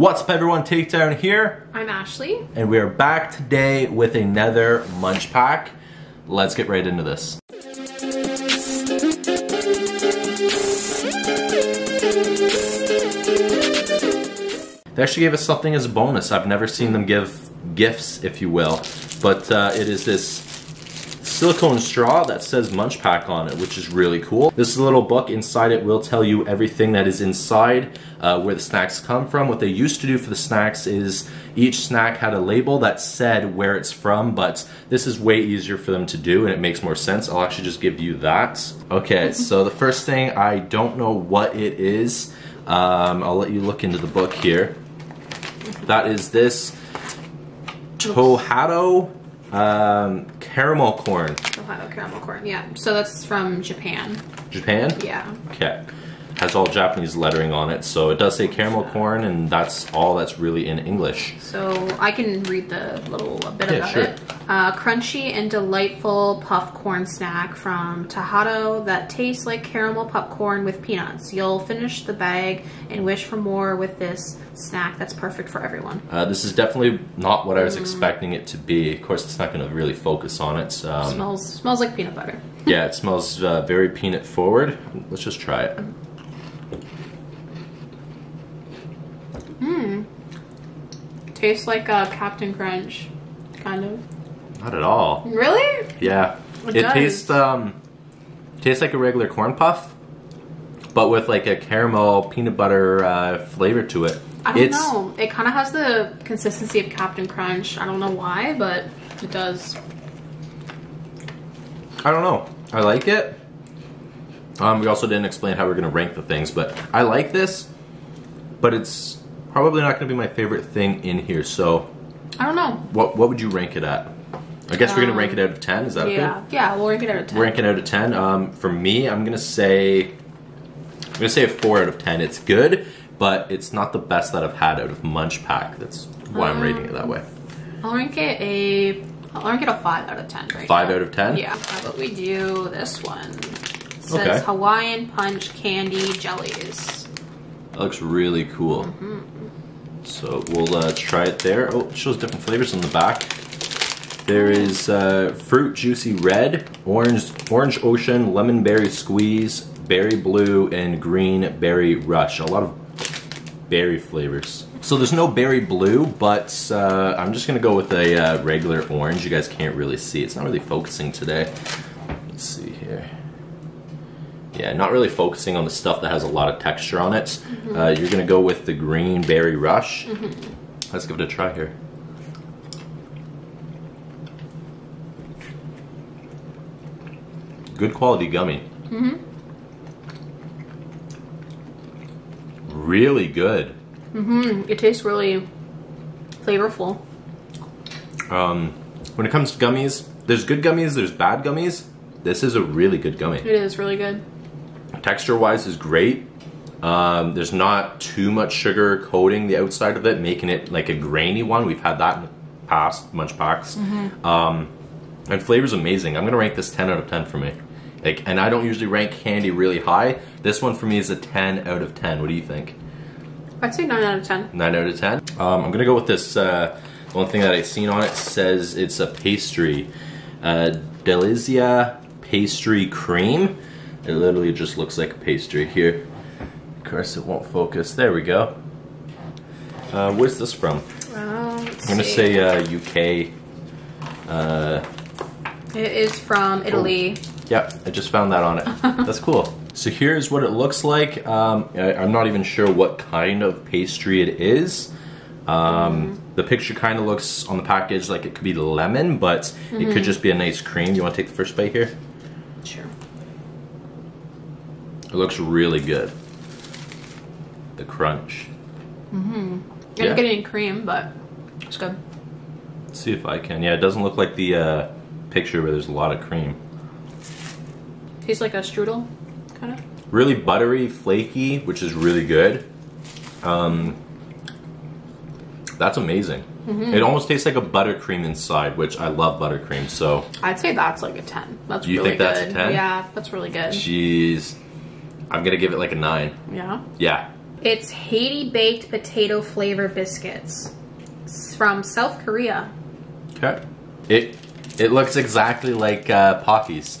What's up everyone, Takedown here, I'm Ashley. and we are back today with another Munchpak. Let's get right into this. They actually gave us something as a bonus. I've never seen them give gifts, if you will, but uh, it is this silicone straw that says Munchpak on it, which is really cool. This little book. Inside it will tell you everything that is inside, uh, where the snacks come from. What they used to do for the snacks is each snack had a label that said where it's from, but this is way easier for them to do and it makes more sense. I'll actually just give you that. Okay, so the first thing, I don't know what it is. Um, I'll let you look into the book here. That is this Tohato um, caramel corn. Ohio caramel corn. Yeah. So that's from Japan. Japan? Yeah. Okay. Has all Japanese lettering on it, so it does say caramel corn, and that's all that's really in English. So I can read the little bit Yeah, about sure. it. Uh, crunchy and delightful puff corn snack from Tohato that tastes like caramel popcorn with peanuts. You'll finish the bag and wish for more with this snack that's perfect for everyone. Uh, this is definitely not what I Mm. was expecting it to be. Of course, it's not going to really focus on it. Um, smells smells like peanut butter. yeah, it smells uh, very peanut forward. Let's just try it. Tastes like uh, Captain Crunch, kind of. Not at all. Really? Yeah, It it, tastes um, tastes like a regular corn puff, but with like a caramel peanut butter uh, flavor to it. I don't it's, know. It kind of has the consistency of Captain Crunch. I don't know why, but it does. I don't know. I like it. Um, we also didn't explain how we're going to rank the things, but I like this, but it's probably not going to be my favorite thing in here. So, I don't know. what what would you rank it at? I guess we're going Um, to rank it out of ten. Is that Yeah, okay? yeah. We'll rank it out of ten. Rank it out of ten. Um, for me, I'm going to say I'm going to say a four out of ten. It's good, but it's not the best that I've had out of Munchpak. That's why I'm rating it that way. I'll rank it a. I'll rank it a five out of ten. Right Five now. out of ten. Yeah. How about we do this one? It says Okay. Hawaiian Punch Candy Jellies. That looks really cool. So we'll uh, try it there. Oh, it shows different flavors on the back. There is uh, fruit juicy red, orange orange ocean, lemon berry squeeze, berry blue, and green berry rush. A lot of berry flavors. So there's no berry blue, but uh, I'm just gonna go with a uh, regular orange. You guys can't really see. It's not really focusing today. Let's see here. Yeah, not really focusing on the stuff that has a lot of texture on it. Uh, you're gonna go with the green berry rush. Let's give it a try here. Good quality gummy. Mhm. Really good. Mhm. It tastes really flavorful. Um, when it comes to gummies, there's good gummies, there's bad gummies. This is a really good gummy. It is really good. Texture wise is great. Um, there's not too much sugar coating the outside of it making it like a grainy one. We've had that in the past Munchpaks um, and flavor's amazing. I'm gonna rank this 10 out of 10 for me. Like and i don't usually rank candy really high. This one for me is a 10 out of 10 what do you think? I'd say nine out of ten. 9 out of 10 um, i'm gonna go with this uh, one thing that i've seen on it says it's a pastry uh, delizia pastry cream it literally just looks like a pastry here of course it won't focus there we go uh, where's this from Um, i'm gonna say uh, uk uh, it is from Italy. Yep, I just found that on it. That's cool. So here's what it looks like. Um, I, I'm not even sure what kind of pastry it is. Um, The picture kind of looks on the package like it could be lemon, but it could just be a nice cream. You want to take the first bite here? Sure. It looks really good. The crunch. I Yeah. didn't get any cream, but it's good. Let's see if I can. Yeah, it doesn't look like the uh, picture where there's a lot of cream. Tastes like a strudel, kind of. Really buttery, flaky, which is really good. Um, that's amazing. It almost tastes like a buttercream inside, which I love buttercream. So, I'd say that's like a ten. That's You really think that's a 10? Yeah, that's really good. jeez, I'm gonna give it like a nine. Yeah. Yeah, It's Haitai baked potato flavor biscuits It's from South Korea. Okay. It it looks exactly like uh, Pockies.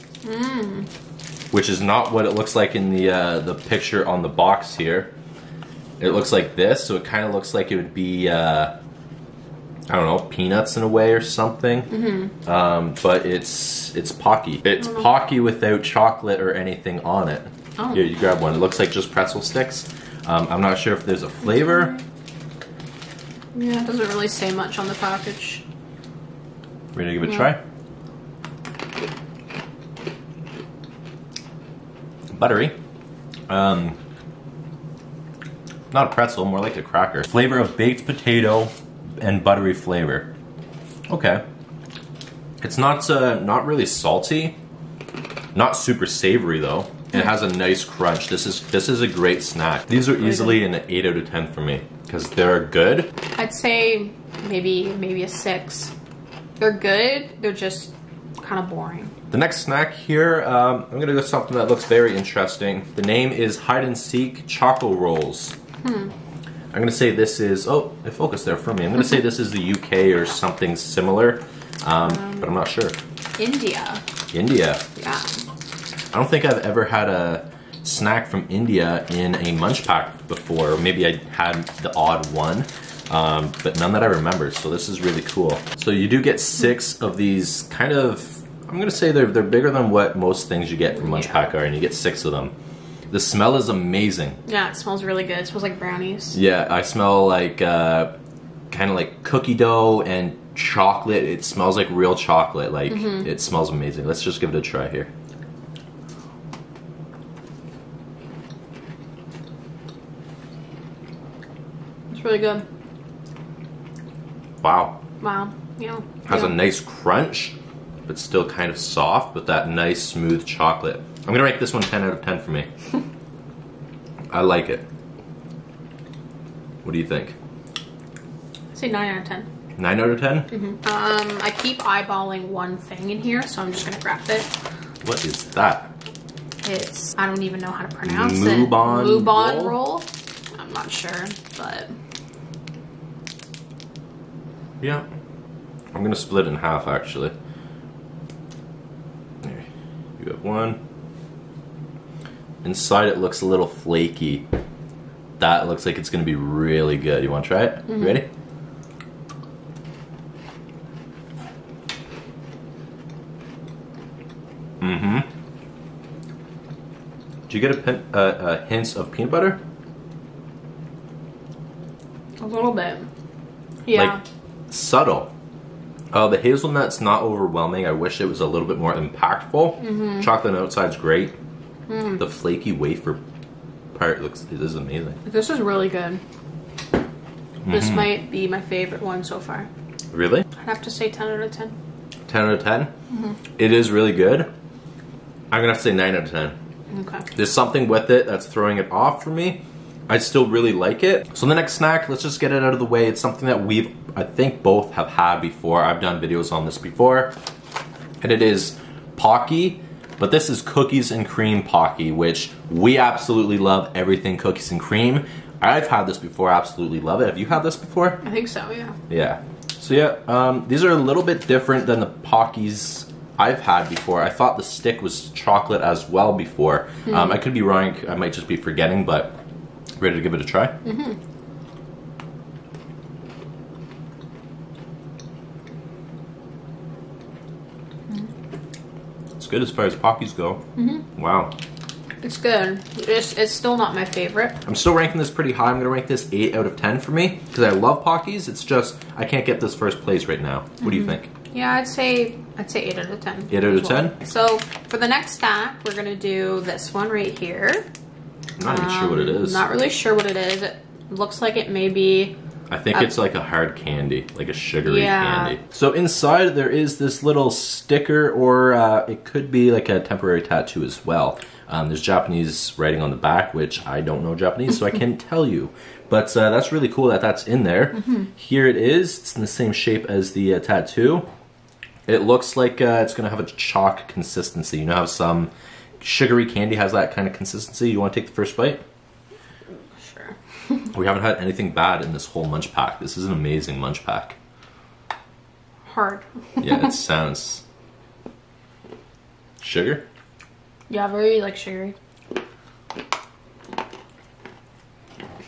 Which is not what it looks like in the uh, the picture on the box here. It looks like this, so it kind of looks like it would be uh, I don't know peanuts in a way or something. Mm -hmm. Um, but it's it's Pocky. It's Pocky without chocolate or anything on it. Oh. Here, you grab one. It looks like just pretzel sticks. Um, I'm not sure if there's a flavor. Yeah, it doesn't really say much on the package. Ready to give it a try? Buttery. Um, not a pretzel, more like a cracker. Flavor of baked potato and buttery flavor. Okay. It's not uh, not really salty. Not super savory though. It has a nice crunch. This is this is a great snack. These are easily an eight out of ten for me because they're good. I'd say maybe maybe a six. They're good. They're just kind of boring. The next snack here, um, I'm gonna go something that looks very interesting. The name is Hide and Seek Choco Rolls. Hmm. I'm gonna say this is oh, it focused there for me. I'm gonna say this is the UK or something similar, um, but I'm not sure. India. India. Yeah. I don't think I've ever had a snack from India in a Munchpak before. Maybe I had the odd one, um, but none that I remember. So this is really cool. So you do get six of these kind of. I'm gonna say they're they're bigger than what most things you get from Munchpak are, and you get six of them. The smell is amazing. Yeah, it smells really good. It smells like brownies. Yeah, I smell like uh, kind of like cookie dough and chocolate. It smells like real chocolate. Like it smells amazing. Let's just give it a try here. Really good. Wow. Wow. Yeah. has yeah. a nice crunch, but still kind of soft, but that nice smooth chocolate. I'm gonna rate this one 10 out of 10 for me. I like it. What do you think? I'd say nine out of ten. 9 out of 10? Um, I keep eyeballing one thing in here, so I'm just gonna grab it. What is that? It's I don't even know how to pronounce Mubon it. Mubon roll? roll. I'm not sure, but Yeah. I'm gonna split in half actually. There. You have one. Inside it looks a little flaky. That looks like it's gonna be really good. You wanna try it? You ready? Mm-hmm. Do you get a, pin, uh, uh, hints of peanut butter? a little bit. Yeah. Like subtle. Uh, the hazelnut's not overwhelming. I wish it was a little bit more impactful. Chocolate on the outside's great. The flaky wafer part looks it is amazing. this is really good. This Mm-hmm. might be my favorite one so far. Really? I'd have to say ten out of ten. 10 out of 10? It is really good. I'm gonna have to say 9 out of 10. Okay. There's something with it that's throwing it off for me. I still really like it. So the next snack, let's just get it out of the way. It's something that we've, I think, both have had before. I've done videos on this before, and it is Pocky. But this is cookies and cream Pocky, which we absolutely love. Everything cookies and cream. I've had this before. Absolutely love it. Have you had this before? I think so. Yeah. Yeah. So yeah, um, these are a little bit different than the Pockies I've had before. I thought the stick was chocolate as well before. Um, I could be wrong. I might just be forgetting, but ready to give it a try. Mm-hmm. It's good as far as Pockies go. Mm-hmm. Wow. It's good. It's, it's still not my favorite. I'm still ranking this pretty high. I'm going to rank this 8 out of 10 for me because I love Pockies. It's just I can't get this first place right now. What do you think? Yeah, I'd say I'd say eight out of ten. 8 out of as well. 10? So for the next stack, we're gonna do this one right here. I'm not even sure what it is. Um, is. Not really sure what it is. It looks like it may be. I think Uh, it's like a hard candy, like a sugary Yeah. candy. So inside there is this little sticker, or uh, it could be like a temporary tattoo as well. Um, there's Japanese writing on the back, which I don't know Japanese, so I can't tell you. But uh, that's really cool that that's in there. Mm-hmm. Here it is. It's in the same shape as the uh, tattoo. It looks like uh, it's going to have a chalk consistency. You know how some sugary candy has that kind of consistency? You want to take the first bite? Sure. we haven't had anything bad in this whole Munchpak. This is an amazing Munchpak. Hard. Yeah, it sounds. Sugar? Yeah, very like sugary.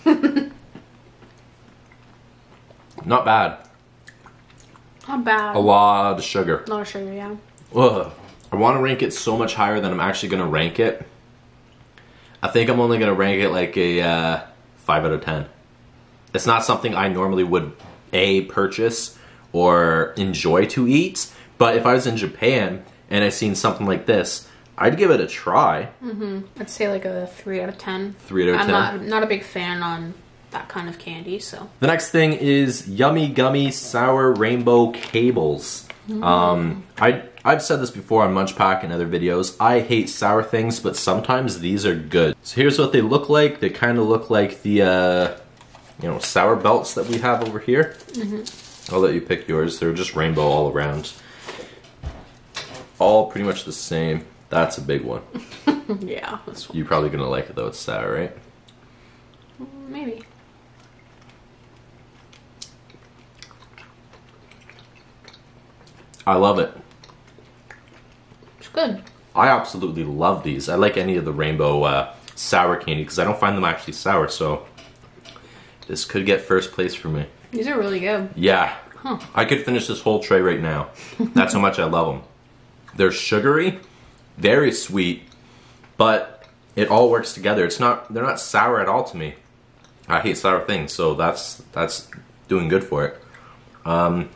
Not bad. Not bad. A lot of sugar. A lot of sugar, yeah. Ugh. I want to rank it so much higher than I'm actually going to rank it. I think I'm only going to rank it like a uh, 5 out of 10. It's not something I normally would A, purchase or enjoy to eat, but if I was in Japan and I seen something like this, I'd give it a try. Mhm. I'd say like a three out of ten. 3 out of I'm 10. not not a big fan on that kind of candy, so The next thing is Yummy Gummy Sour Rainbow Cables. Um, I I've said this before on Munchpak and other videos. I hate sour things, but sometimes these are good. So here's what they look like. They kind of look like the uh, you know sour belts that we have over here. I'll let you pick yours. They're just rainbow all around. All pretty much the same. That's a big one. yeah, this one You're probably gonna like it though. It's sour, right? maybe. I love it. Good. I absolutely love these. I like any of the rainbow uh, sour candy because I don't find them actually sour. So this could get first place for me. These are really good. Yeah, Huh. I could finish this whole tray right now. That's how much I love them. They're sugary, very sweet, but it all works together. It's not they're not sour at all to me. I hate sour things, so that's that's doing good for it. Um,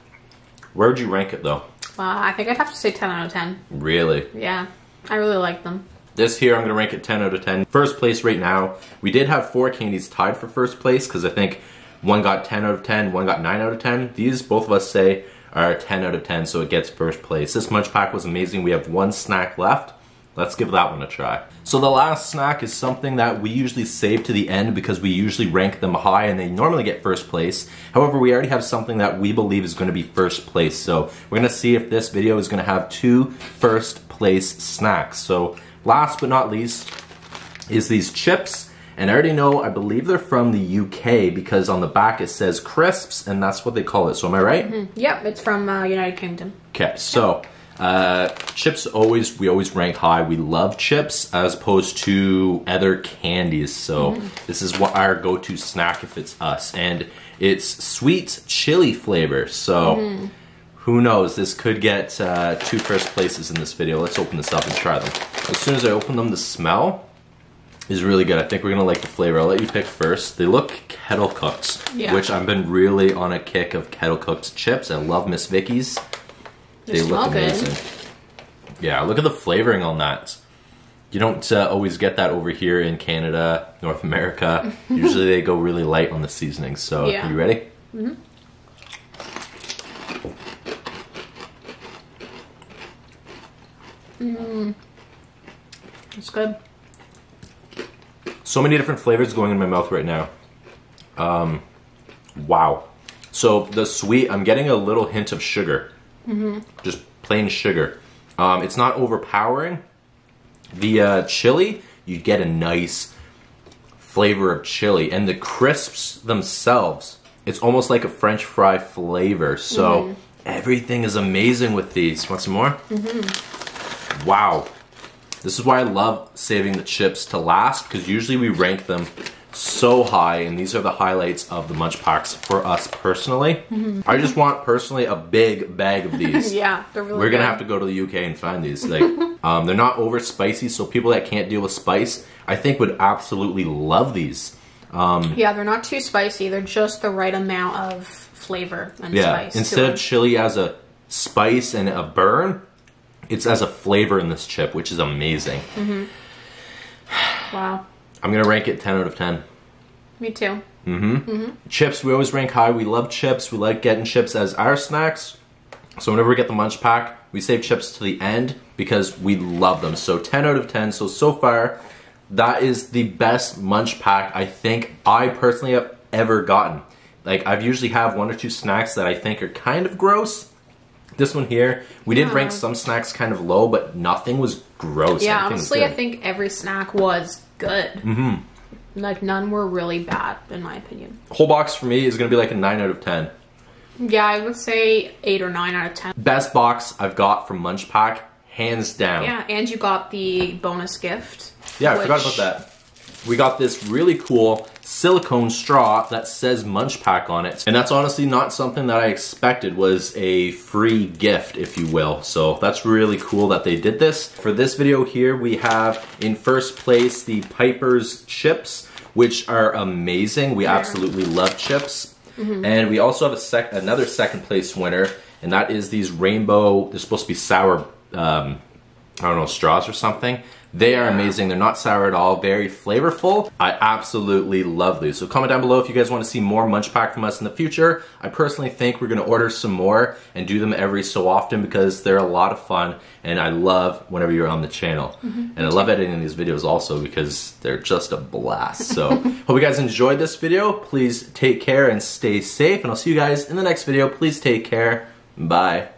where would you rank it though? Uh, I think I'd have to say ten out of ten. Really? Yeah, I really like them. This here, I'm going to rank it 10 out of 10. First place right now. We did have four candies tied for first place because I think one got 10 out of 10, one got 9 out of 10. These, both of us say, are 10 out of 10, so it gets first place. This Munchpak was amazing. We have one snack left. Let's give that one a try. So the last snack is something that we usually save to the end because we usually rank them high and they normally get first place. However, we already have something that we believe is going to be first place. So we're going to see if this video is going to have two first place snacks. So last but not least is these chips. And I already know, I believe they're from the UK because on the back it says crisps and that's what they call it. So am I right? Yep, it's from uh, United Kingdom. Okay, so uh, chips always we always rank high. We love chips as opposed to other candies. So this is what our go-to snack if it's us, and it's sweet chili flavor. So who knows? This could get uh, two first places in this video. Let's open this up and try them. As soon as I open them, the smell is really good. I think we're gonna like the flavor. I'll let you pick first. They look kettle cooked, Yeah. which I've been really on a kick of kettle cooked chips. I love Miss Vickie's. They look good. amazing. Yeah, look at the flavoring on that. You don't uh, always get that over here in Canada, North America. Usually they go really light on the seasoning. So, Yeah. you ready? Mmm. It's good. So many different flavors going in my mouth right now. Um, wow. So the sweet, I'm getting a little hint of sugar. Just plain sugar. Um, it's not overpowering. The uh, chili, you get a nice flavor of chili, and the crisps themselves, it's almost like a French fry flavor. So everything is amazing with these. Want some more? Wow. This is why I love saving the chips to last because usually we rank them so high, and these are the highlights of the Munchpaks for us personally. Mm-hmm. I just want personally a big bag of these. Yeah, they're really We're gonna good. have to go to the UK and find these. Like, um, they're not over spicy, so people that can't deal with spice, I think, would absolutely love these. Um, yeah, they're not too spicy. They're just the right amount of flavor and Yeah, spice. instead of chili as a spice and a burn, it's as a flavor in this chip, which is amazing. Mm-hmm. wow, I'm gonna rank it 10 out of 10. me too. Mm-hmm. Mm-hmm. Chips, we always rank high. We love chips. We like getting chips as our snacks. So whenever we get the Munchpak, we save chips to the end because we love them. So 10 out of 10. So so far, that is the best Munchpak I think I personally have ever gotten. Like I've usually have one or two snacks that I think are kind of gross. This one here, we did Yeah. rank some snacks kind of low, but nothing was gross. Yeah, honestly, I think every snack was good. Mm-hmm. Like none were really bad in my opinion. Whole box for me is gonna be like a nine out of ten. Yeah, I would say eight or nine out of ten. Best box I've got from Munchpak, hands down. Yeah, and you got the bonus gift. Yeah, I forgot about that. We got this really cool silicone straw that says Munchpak on it. And that's honestly not something that I expected was a free gift, if you will. So that's really cool that they did this. For this video here, we have in first place the Piper's chips, which are amazing. We absolutely love chips. And we also have a sec another second place winner, and that is these rainbow, they're supposed to be sour um, I don't know, straws or something. They are amazing. They're not sour at all. Very flavorful. I absolutely love these. So comment down below if you guys want to see more Munchpak from us in the future. I personally think we're going to order some more and do them every so often because they're a lot of fun and I love whenever you're on the channel. Mm-hmm. And I love editing these videos also because they're just a blast. So hope you guys enjoyed this video. Please take care and stay safe and I'll see you guys in the next video. Please take care. Bye.